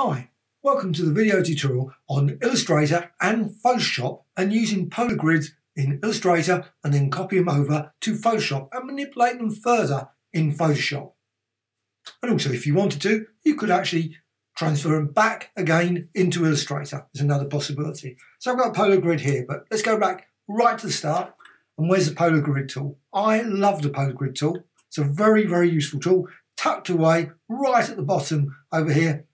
Hi, welcome to the video tutorial on Illustrator and Photoshop and using polar grids in Illustrator and then copy them over to Photoshop and manipulate them further in Photoshop. And also if you wanted to, you could actually transfer them back again into Illustrator. There's another possibility. So I've got a polar grid here, but let's go back right to the start. And where's the polar grid tool? I love the polar grid tool. It's a very, very useful tool tucked away right at the bottom over here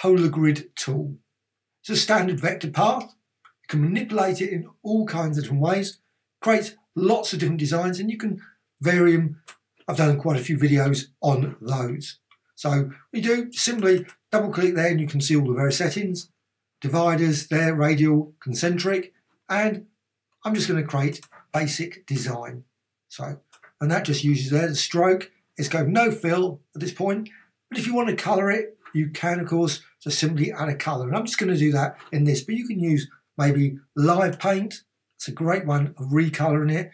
polar grid tool. It's a standard vector path. You can manipulate it in all kinds of different ways, create lots of different designs, and you can vary them. I've done quite a few videos on those. So we do simply double click there and you can see all the various settings, dividers there, radial, concentric, and I'm just going to create basic design. So, and that just uses there the stroke. It's got no fill at this point, but if you want to color it, you can, of course, just simply add a color. And I'm just going to do that in this, but you can use maybe live paint. It's a great one of recoloring it,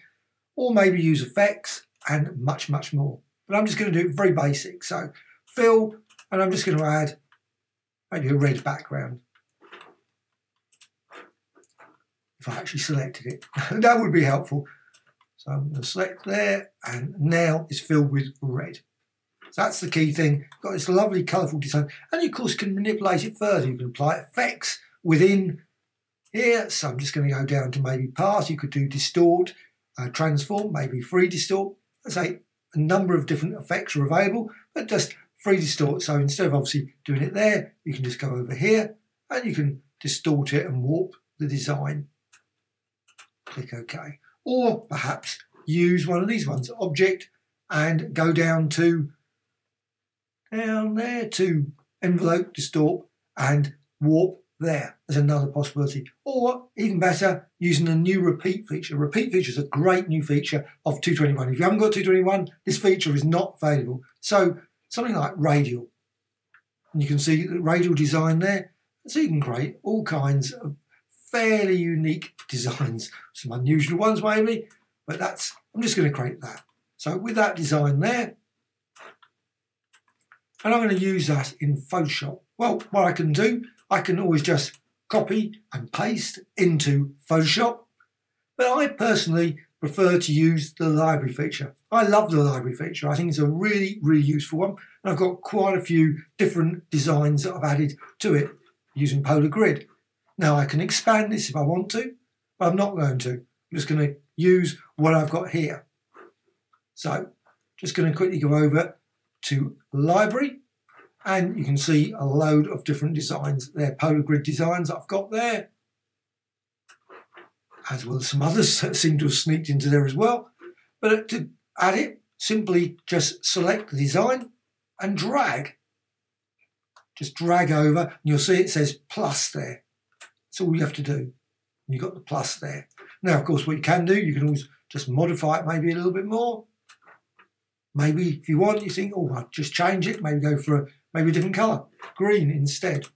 or maybe use effects and much, much more. But I'm just going to do it very basic. So fill, and I'm just going to add maybe a red background. If I actually selected it, that would be helpful. So I'm going to select there, and now it's filled with red. That's the key thing. Got this lovely colourful design. And you, of course, can manipulate it further. You can apply effects within here. So I'm just going to go down to maybe path. You could do distort, uh, transform, maybe free distort. I say a number of different effects are available, but just free distort. So instead of obviously doing it there, you can just go over here and you can distort it and warp the design. Click OK. Or perhaps use one of these ones, object, and go down to down there to envelope, distort and warp there. There's another possibility. Or even better, using a new repeat feature. Repeat feature is a great new feature of 221. If you haven't got 221, this feature is not available. So something like radial. And you can see the radial design there. So you can create all kinds of fairly unique designs. Some unusual ones maybe, but that's, I'm just going to create that. So with that design there, and I'm going to use that in Photoshop. Well, what I can do, I can always just copy and paste into Photoshop, but I personally prefer to use the library feature. I love the library feature. I think it's a really, really useful one. And I've got quite a few different designs that I've added to it using Polar Grid. Now I can expand this if I want to, but I'm not going to. I'm just going to use what I've got here. So just going to quickly go over to library and you can see a load of different designs. They're polar grid designs I've got there, as well as some others that seem to have sneaked into there as well. But uh, to add it, simply just select the design and drag. Just drag over, and you'll see it says plus there. That's all you have to do. You've got the plus there. Now, of course, what you can do, you can always just modify it maybe a little bit more. Maybe if you want, you think, oh, I'll just change it, maybe go for a, maybe a different colour, green instead.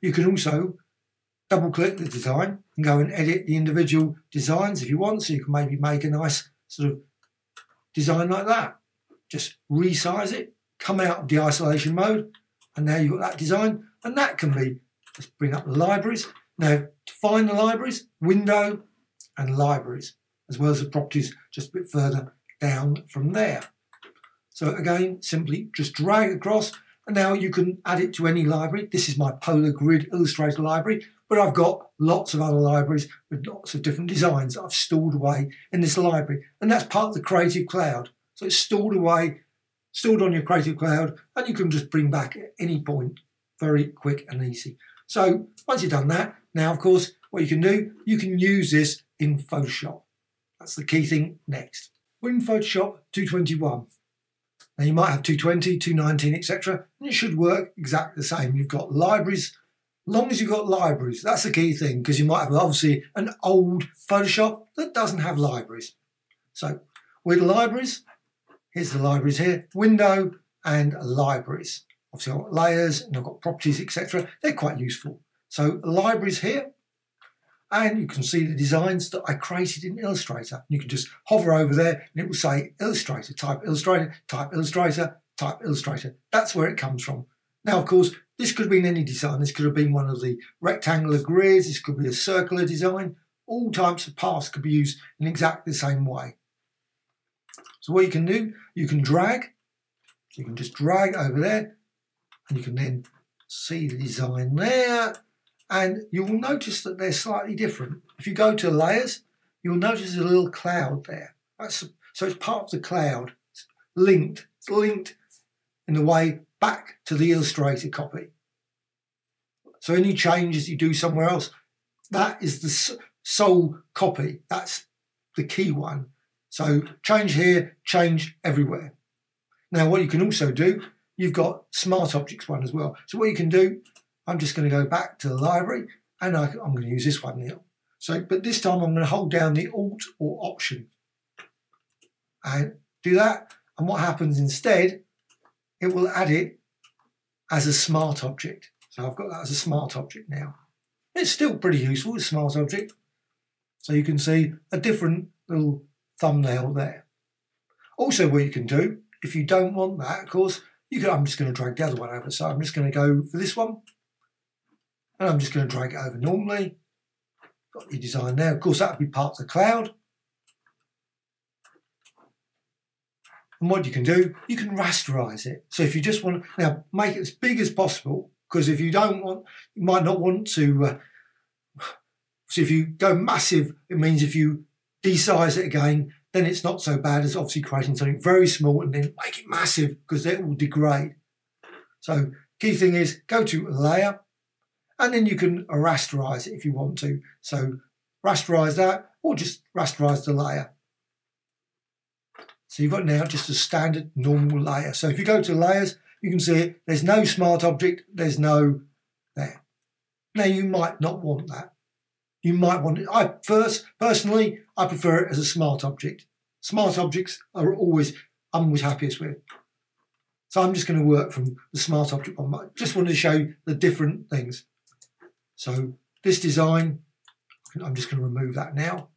You can also double click the design and go and edit the individual designs if you want. So you can maybe make a nice sort of design like that. Just resize it, come out of the isolation mode, and now you've got that design. And that can be, let's bring up the libraries. Now, to find the libraries, window and libraries, as well as the properties just a bit further down from there. So again, simply just drag across and now you can add it to any library. This is my Polar Grid Illustrator library, but I've got lots of other libraries with lots of different designs that I've stored away in this library. And that's part of the Creative Cloud. So it's stored away, stored on your Creative Cloud, and you can just bring back at any point, very quick and easy. So once you've done that, now of course, what you can do, you can use this in Photoshop. That's the key thing next. We're in Photoshop 221. Now you might have 220, 219, etc. And it should work exactly the same. You've got libraries, long as you've got libraries, that's the key thing, because you might have obviously an old Photoshop that doesn't have libraries. So with libraries, here's the libraries here, window and libraries. Obviously I've got layers and I've got properties, etc. They're quite useful. So libraries here, and you can see the designs that I created in Illustrator. You can just hover over there and it will say Illustrator, type Illustrator, type Illustrator, type Illustrator. That's where it comes from. Now, of course, this could have been any design. This could have been one of the rectangular grids. This could be a circular design. All types of paths could be used in exactly the same way. So what you can do, you can drag. So you can just drag over there and you can then see the design there. And you will notice that they're slightly different. If you go to layers, you'll notice a little cloud there. That's, so it's part of the cloud. It's linked. It's linked in the way back to the Illustrator copy. So any changes you do somewhere else, that is the sole copy. That's the key one. So change here, change everywhere. Now what you can also do, you've got Smart Objects one as well. So what you can do, I'm just going to go back to the library and I, am going to use this one now. So, but this time I'm going to hold down the Alt or Option and do that. And what happens instead, it will add it as a smart object. So I've got that as a smart object now. It's still pretty useful, a smart object. So you can see a different little thumbnail there. Also what you can do, if you don't want that, of course, you can, I'm just going to drag the other one over. So I'm just going to go for this one. And I'm just going to drag it over normally. Got the design there. Of course, that would be part of the cloud. And what you can do, you can rasterize it. So if you just want to, now make it as big as possible, because if you don't want, you might not want to, uh, so if you go massive, it means if you desize it again, then it's not so bad as obviously creating something very small and then make it massive because it will degrade. So key thing is go to layer and then you can rasterize it if you want to. So rasterize that or just rasterize the layer. So you've got now just a standard normal layer. So if you go to layers, you can see it. There's no smart object. There's no there. Now you might not want that. You might want it. I first, personally, I prefer it as a smart object. Smart objects are always, I'm always happiest with. So I'm just going to work from the smart object one. I just wanted to show you the different things. So this design, I'm just going to remove that now.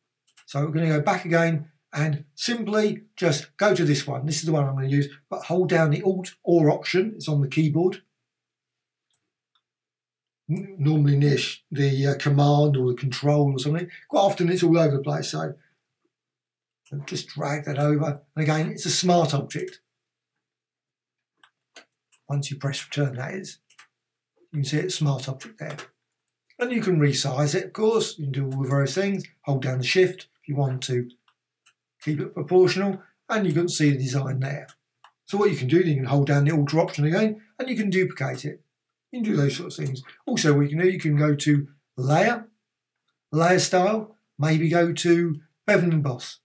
So we're going to go back again and simply just go to this one. This is the one I'm going to use, but hold down the Alt or Option. It's on the keyboard. Normally near the uh, Command or the Control or something. Quite often it's all over the place. So just drag that over. And again, it's a smart object. Once you press return, that is. You can see it's smart object there. And you can resize it, of course. You can do all the various things. Hold down the shift if you want to keep it proportional, and you can see the design there. So what you can do, you can hold down the Alt option again, and you can duplicate it. You can do those sorts of things. Also, what you can do, you can go to Layer, Layer Style, maybe go to Bevel and Emboss.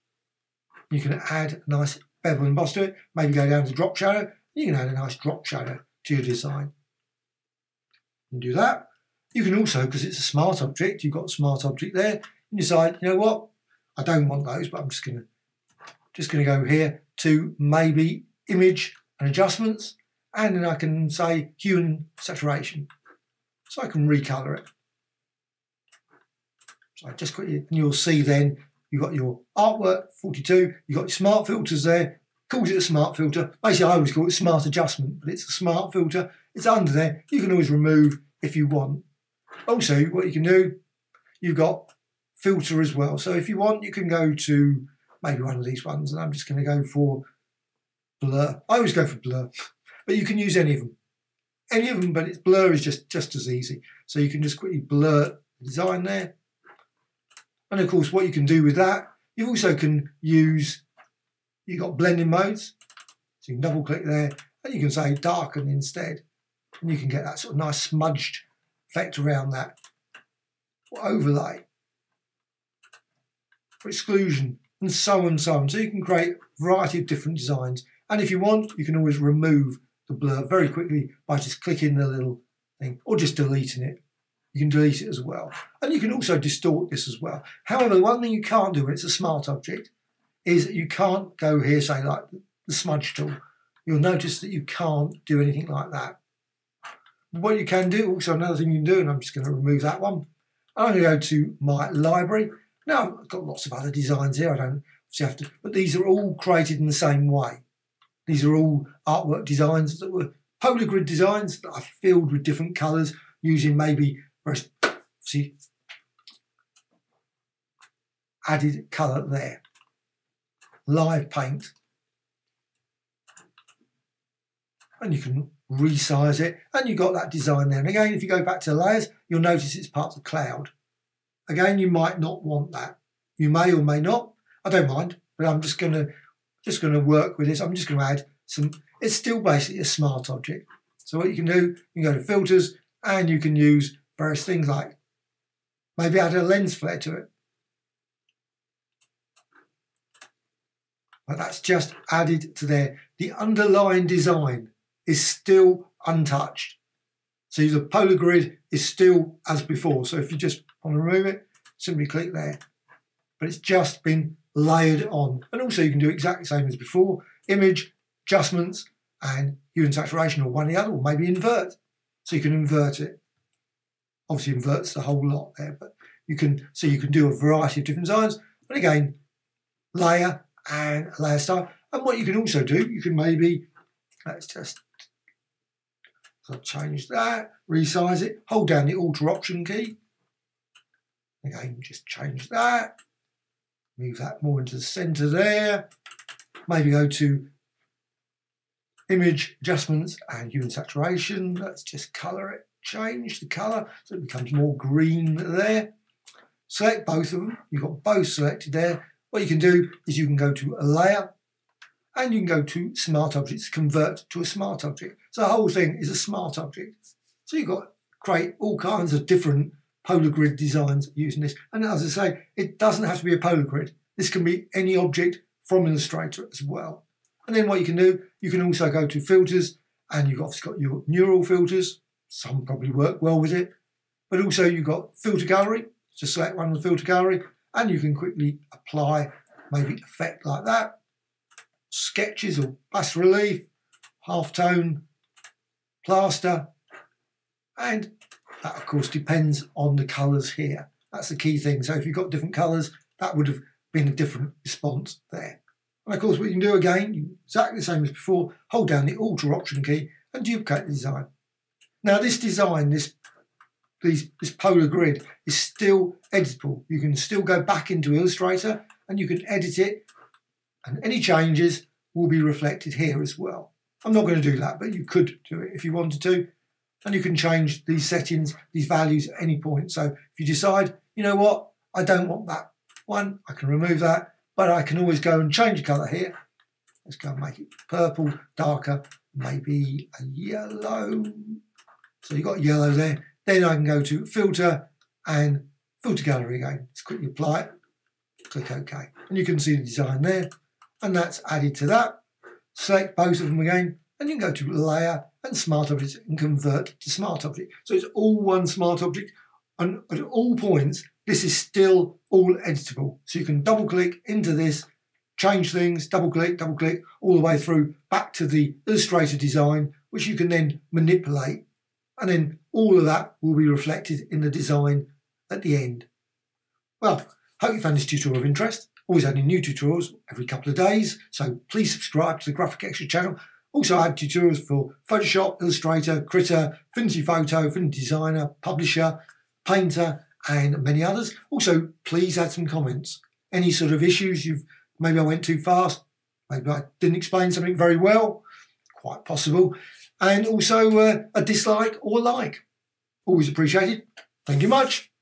You can add a nice bevel and emboss to it, maybe go down to Drop Shadow, you can add a nice drop shadow to your design. You do that. You can also, because it's a smart object, you've got a smart object there, you decide, you know what, I don't want those, but I'm just going to just going to go here to maybe image and adjustments, and then I can say hue and saturation. So I can recolor it. So I just quickly, and you'll see then you've got your artwork 42, you've got your smart filters there, calls it a smart filter. Basically, I always call it smart adjustment, but it's a smart filter. It's under there. You can always remove if you want. Also, what you can do, you've got filter as well. So if you want, you can go to maybe one of these ones, and I'm just going to go for blur. I always go for blur, but you can use any of them. Any of them, but it's blur is just, just as easy. So you can just quickly blur the design there. And of course, what you can do with that, you also can use, you've got blending modes. So you can double click there and you can say darken instead. And you can get that sort of nice smudged effect around that. overlay. For exclusion and so on and so on. So you can create a variety of different designs. And if you want, you can always remove the blur very quickly by just clicking the little thing or just deleting it. You can delete it as well. And you can also distort this as well. However, one thing you can't do when it's a smart object is that you can't go here, say like the smudge tool. You'll notice that you can't do anything like that. What you can do, also another thing you can do, and I'm just going to remove that one. I'm going to go to my library now, I've got lots of other designs here. I don't have to, but these are all created in the same way. These are all artwork designs that were polar grid designs that are filled with different colours using maybe see added colour there. Live paint. And you can resize it and you've got that design there. And again, if you go back to layers, you'll notice it's part of the cloud. Again, you might not want that. You may or may not. I don't mind, but I'm just gonna just gonna work with this. I'm just gonna add some. It's still basically a smart object. So what you can do, you can go to filters and you can use various things like maybe add a lens flare to it. But that's just added to there. The underlying design is still untouched. So the polar grid is still as before. So if you just want to remove it, simply click there. But it's just been layered on. And also you can do exactly the same as before. Image, adjustments, and hue and saturation, or one or the other, or maybe invert. So you can invert it. Obviously inverts the whole lot there, but you can so you can do a variety of different designs. But again, layer and layer style. And what you can also do, you can maybe let's just so I change that, resize it, hold down the Alt Option key. Again, just change that. Move that more into the center there. Maybe go to image adjustments and hue and saturation. Let's just color it, change the color so it becomes more green there. Select both of them. You've got both selected there. What you can do is you can go to a layer and you can go to smart objects, convert to a smart object. So the whole thing is a smart object. So you've got create all kinds of different polar grid designs using this. And as I say, it doesn't have to be a polar grid. This can be any object from Illustrator as well. And then what you can do, you can also go to filters and you've obviously got your neural filters. Some probably work well with it. But also you've got filter gallery. Just select one of the filter gallery and you can quickly apply maybe effect like that. Sketches or bas relief, half tone, plaster, and that of course depends on the colours here. That's the key thing. So if you've got different colours, that would have been a different response there. And of course what you can do again, exactly the same as before, hold down the Alt or Option key and duplicate the design. Now this design, this these, this polar grid is still editable. You can still go back into Illustrator and you can edit it and any changes will be reflected here as well. I'm not going to do that, but you could do it if you wanted to and you can change these settings, these values at any point. So if you decide, you know what, I don't want that one, I can remove that, but I can always go and change the colour here. Let's go and make it purple, darker, maybe a yellow. So you've got yellow there. Then I can go to filter and filter gallery again. Let's quickly apply it. Click OK. And you can see the design there. And that's added to that. Select both of them again. And you can go to layer and smart objects and convert to smart object. So it's all one smart object. And at all points, this is still all editable. So you can double click into this, change things, double click, double click, all the way through back to the Illustrator design, which you can then manipulate. And then all of that will be reflected in the design at the end. Well, hope you found this tutorial of interest. Always adding new tutorials every couple of days, so please subscribe to the Graphicxtras channel also, I have tutorials for Photoshop, Illustrator, Krita, Affinity Photo, Affinity Designer, Publisher, Painter, and many others. Also, please add some comments. Any sort of issues you've maybe I went too fast, maybe I didn't explain something very well, quite possible. And also uh, a dislike or like. Always appreciated. Thank you much.